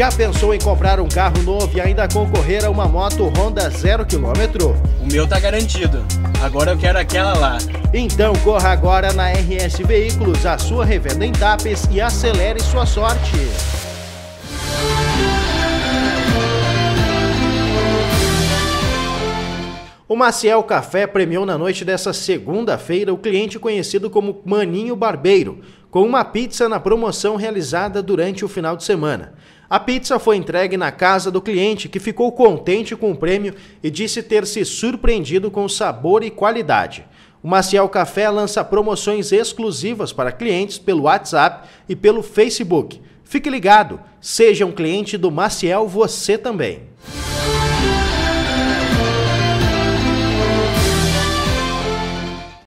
Já pensou em comprar um carro novo e ainda concorrer a uma moto Honda 0 km? O meu tá garantido. Agora eu quero aquela lá. Então corra agora na RS Veículos, a sua revenda em Tapes e acelere sua sorte. O Maciel Café premiou na noite dessa segunda-feira o cliente conhecido como Maninho Barbeiro, com uma pizza na promoção realizada durante o final de semana. A pizza foi entregue na casa do cliente, que ficou contente com o prêmio e disse ter se surpreendido com o sabor e qualidade. O Maciel Café lança promoções exclusivas para clientes pelo WhatsApp e pelo Facebook. Fique ligado, seja um cliente do Maciel você também.